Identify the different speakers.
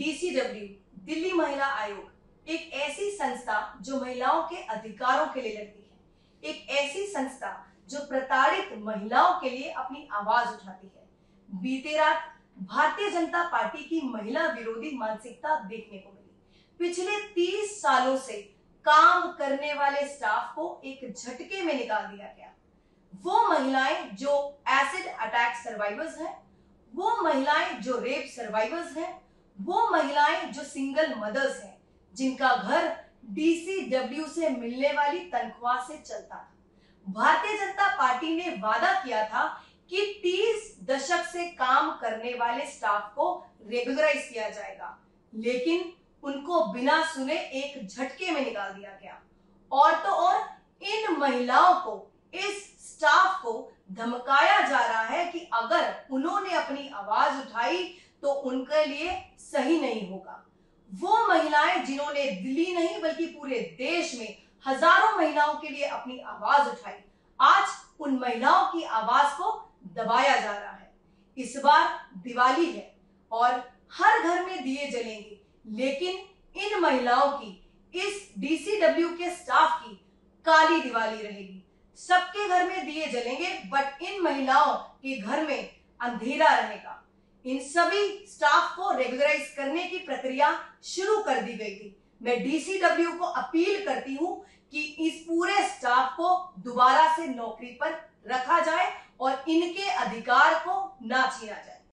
Speaker 1: DCW Delhi महिला आयोग, एक ऐसी संस्था जो महिलाओं के अधिकारों के लिए लड़ती है। एक ऐसी संस्था जो प्रताड़ित महिलाओं के लिए अपनी आवाज़ उठाती है। बीते रात भारतीय जनता पार्टी की महिला विरोधी मानसिकता देखने को मिली। पिछले तीस सालों से काम करने वाले स्टाफ को एक झटके में निकाल दिया गया। वो महिलाएँ जो एसिड अटैक सर्वाइवर्स हैं, वो महिलाएँ जो रेप सर्वाइवर्स हैं वो महिलाएँ जो सिंगल मदर्स हैं, जिनका घर डीसीडब्ल्यू से मिलने वाली तनख्वाह से चलता था। भारतीय जनता पार्टी ने वादा किया था कि 30 दशक से काम करने वाले स्टाफ को रेगुलराइज किया जाएगा, लेकिन उनको बिना सुने एक झटके में निकाल दिया गया। और तो और, इन महिलाओं को, इस स्टाफ को धमकाया जा रहा है कि अगर उन्होंने अपनी आवाज़ उठाई तो उनके लिए सही नहीं होगा। वो महिलाएँ जिन्होंने दिल्ली नहीं, बल्कि पूरे देश में हज़ारों महिलाओं के लिए अपनी आवाज़ उठाई, आज उन महिलाओं की आवाज़ को दबाया जा रहा है। इस बार दिवाली है और हर घर में दिए जलेंगे, लेकिन इन महिलाओं की, इस डीसीडब्ल्यू के स्टाफ की काली दिवाली रहेगी। सबके घर में दिए जलेंगे बट इन महिलाओं के घर में अंधेरा रहेगा। इन सभी स्टाफ को रेगुलराइज करने की प्रक्रिया शुरू कर दी गई थी। मैं डीसीडब्ल्यू को अपील करती हूँ कि इस पूरे स्टाफ को दोबारा से नौकरी पर रखा जाए और इनके अधिकार को ना छीना जाए।